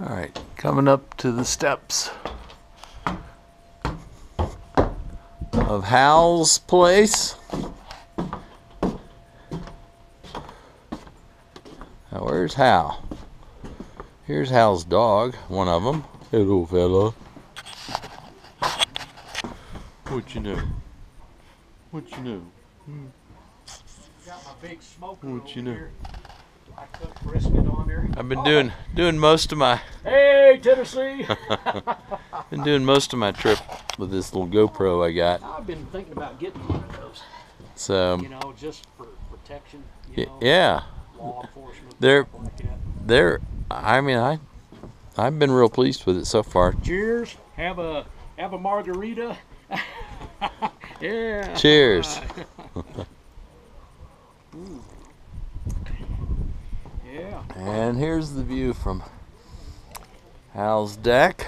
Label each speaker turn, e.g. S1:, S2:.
S1: All right, coming up to the steps of Hal's place. Now, where's Hal? Here's Hal's dog, one of them. Hello, fella. What you know? What you know? Hmm?
S2: Got my big smoker
S1: What
S2: over
S1: you know?
S2: here. I cooked brisket on there.
S1: I've been doing doing most of my
S2: Hey, Tennessee!
S1: been doing most of my trip with this little GoPro I got.
S2: I've been thinking about getting one of those.
S1: So um,
S2: You know, just for protection. You know,
S1: yeah,
S2: Law enforcement.
S1: They're-
S2: like
S1: there. I mean, I I've been real pleased with it so far.
S2: Cheers. Have a have a margarita. yeah.
S1: Cheers.
S2: Yeah.
S1: And here's the view from Hal's deck.